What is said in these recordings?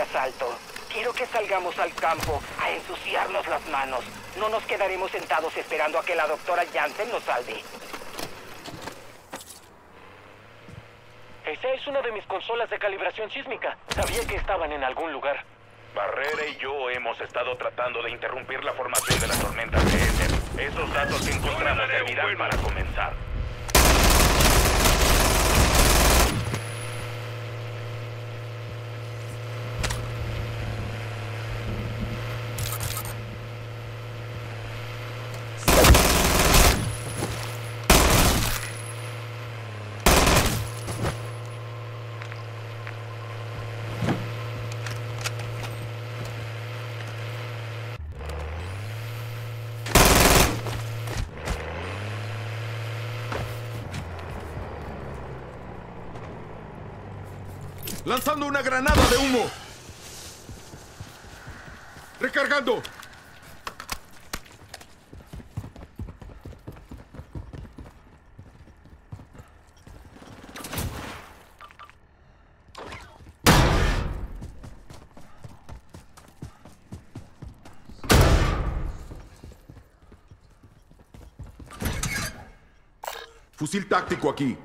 asalto. Quiero que salgamos al campo a ensuciarnos las manos. No nos quedaremos sentados esperando a que la doctora Jansen nos salve. Esa es una de mis consolas de calibración sísmica. Sabía que estaban en algún lugar. Barrera y yo hemos estado tratando de interrumpir la formación de la tormenta de éter. Esos datos que encontramos servirán para comenzar. ¡Lanzando una granada de humo! ¡Recargando! Fusil táctico aquí.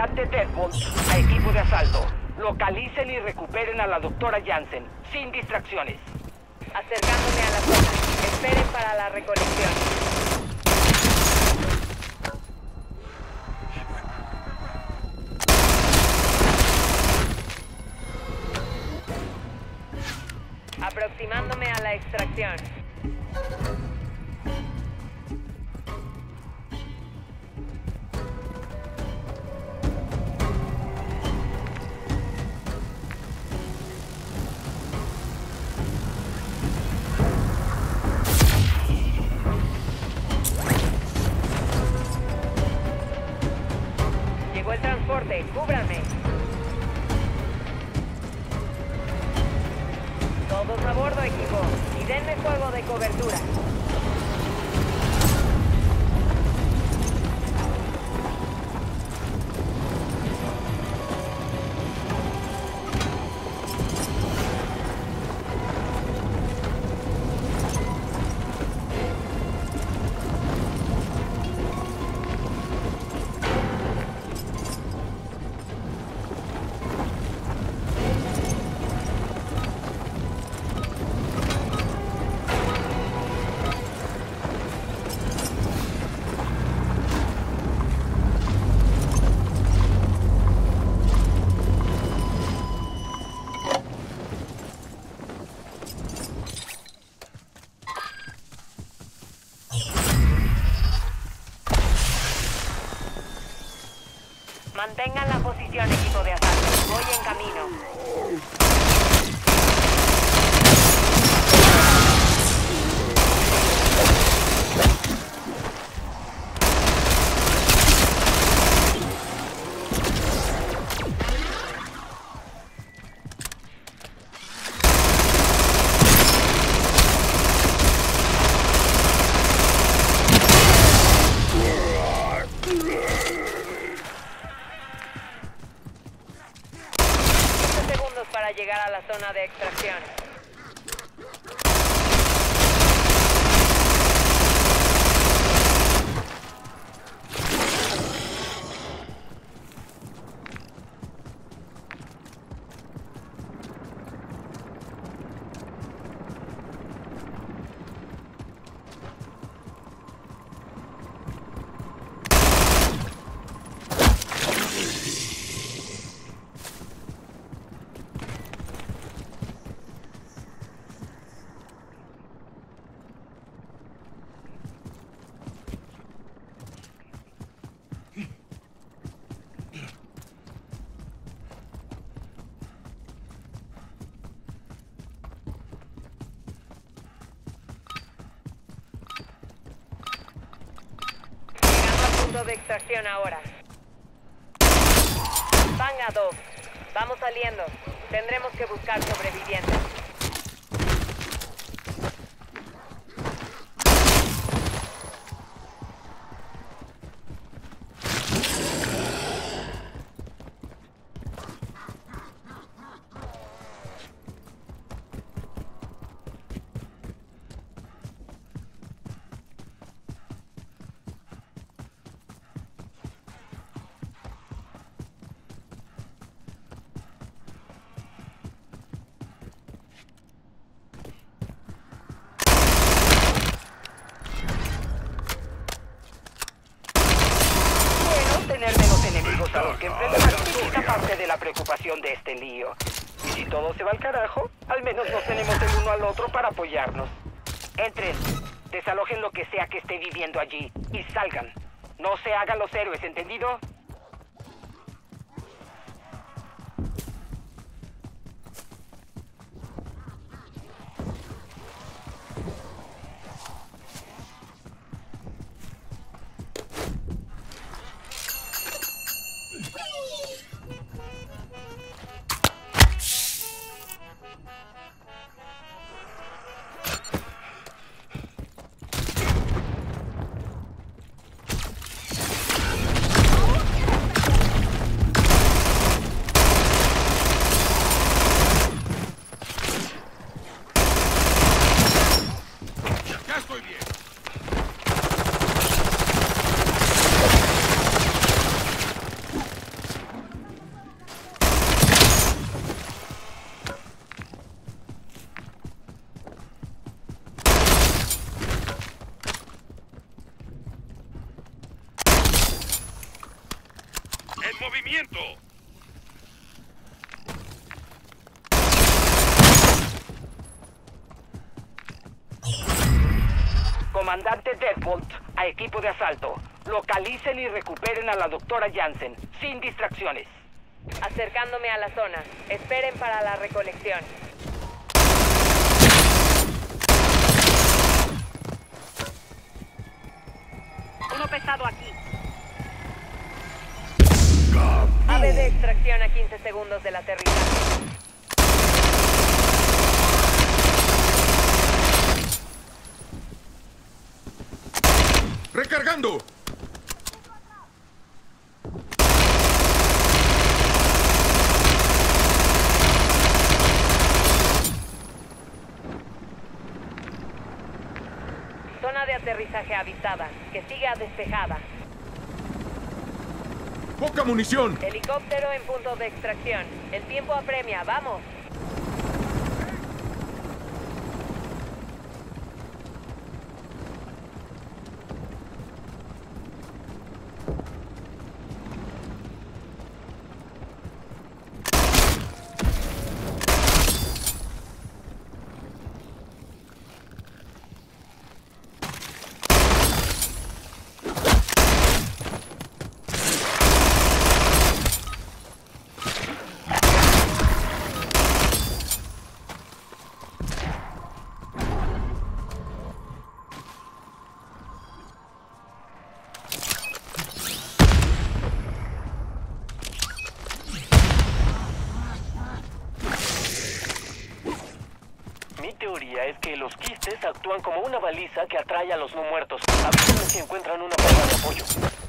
Deadbolt a equipo de asalto. Localicen y recuperen a la doctora Jansen, sin distracciones. Acercándome a la zona. Esperen para la recolección. Aproximándome a la extracción. Mantengan la posición, equipo de asalto. Voy en camino. Quince segundos para llegar a la zona de extracción. Llegando al punto de extracción ahora. Van a dos. Vamos saliendo. Tendremos que buscar sobrevivientes. Bueno, tener menos enemigos a los que enfrentar es parte de la preocupación de este lío. Y si todo se va al carajo, al menos nos tenemos el uno al otro para apoyarnos. Entren, desalojen lo que sea que esté viviendo allí y salgan. No se hagan los héroes, ¿entendido? ¡En movimiento! Comandante Deadbolt, a equipo de asalto. Localicen y recuperen a la doctora Jansen, sin distracciones. Acercándome a la zona. Esperen para la recolección. Uno pesado aquí. Nave de extracción a 15 segundos del aterrizaje. ¡Recargando! Zona de aterrizaje avisada, que siga despejada. ¡Poca munición! Helicóptero en punto de extracción. El tiempo apremia. Vamos. Teoría es que los quistes actúan como una baliza que atrae a los no muertos. Avísenme si encuentran una prueba de apoyo.